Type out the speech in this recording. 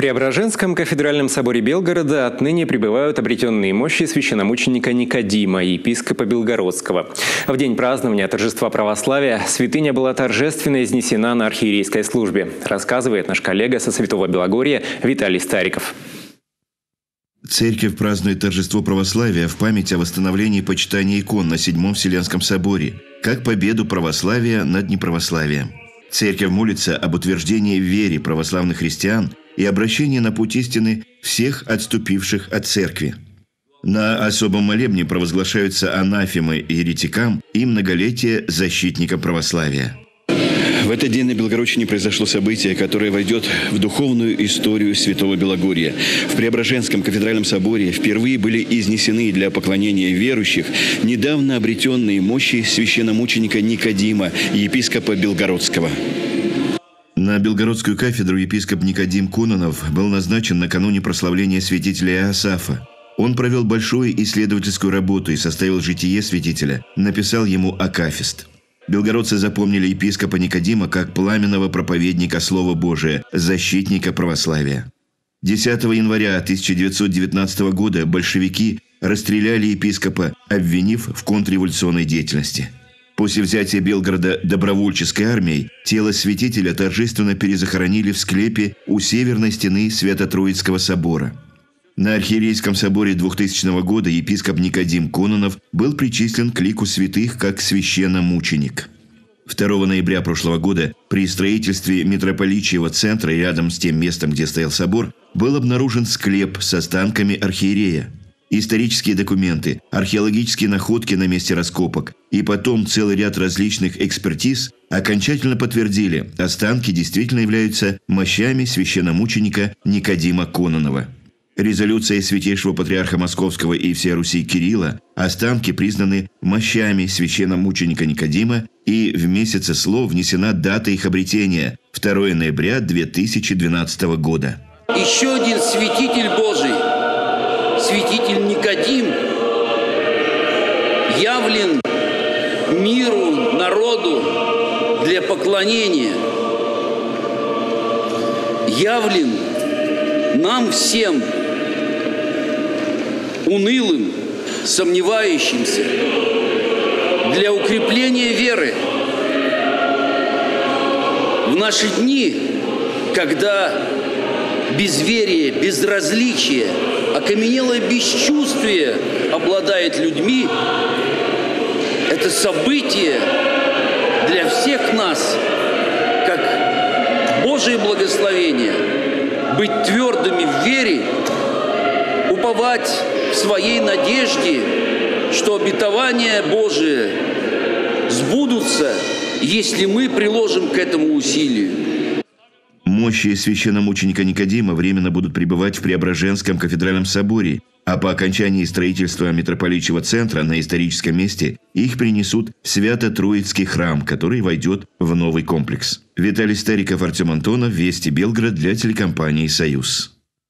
Преображенском кафедральном соборе Белгорода отныне пребывают обретенные мощи священномученика Никодима, епископа Белгородского. В день празднования торжества православия святыня была торжественно изнесена на архиерейской службе, рассказывает наш коллега со Святого Белогорья Виталий Стариков. Церковь празднует торжество православия в память о восстановлении почитания икон на Седьмом Вселенском соборе, как победу православия над неправославием. Церковь молится об утверждении в вере православных христиан и обращении на путь истины всех отступивших от церкви. На особом молебне провозглашаются анафемы еретикам и многолетие защитникам православия. В этот день на Белгородчине произошло событие, которое войдет в духовную историю Святого Белогорья. В Преображенском кафедральном соборе впервые были изнесены для поклонения верующих недавно обретенные мощи священномученика Никодима, епископа Белгородского. На Белгородскую кафедру епископ Никодим Кононов был назначен накануне прославления святителя Иосафа. Он провел большую исследовательскую работу и составил житие святителя, написал ему Акафист. Белгородцы запомнили епископа Никодима как пламенного проповедника Слова Божия, защитника православия. 10 января 1919 года большевики расстреляли епископа, обвинив в контрреволюционной деятельности. После взятия Белгорода добровольческой армией тело святителя торжественно перезахоронили в склепе у северной стены Свято-Троицкого собора – на Архиерейском соборе 2000 года епископ Никодим Кононов был причислен к лику святых как священномученик. 2 ноября прошлого года при строительстве митрополичьего центра рядом с тем местом, где стоял собор, был обнаружен склеп с останками архиерея. Исторические документы, археологические находки на месте раскопок и потом целый ряд различных экспертиз окончательно подтвердили, останки действительно являются мощами священномученика Никодима Кононова. Резолюция Святейшего Патриарха Московского и всей Руси Кирилла останки признаны мощами священномученика Никодима и в месяце слов внесена дата их обретения – 2 ноября 2012 года. Еще один святитель Божий, святитель Никодим, явлен миру, народу для поклонения, явлен нам всем – унылым, сомневающимся, для укрепления веры. В наши дни, когда безверие, безразличие, окаменелое бесчувствие обладает людьми, это событие для всех нас, как Божие благословение, быть твердыми в вере, уповать в своей надежде, что обетования Божие сбудутся, если мы приложим к этому усилию. Мощи священномученика Никодима временно будут пребывать в Преображенском кафедральном соборе, а по окончании строительства митрополичьего центра на историческом месте их принесут в Свято-Троицкий храм, который войдет в новый комплекс. Виталий Стариков, Артем Антонов, Вести Белгород для телекомпании «Союз».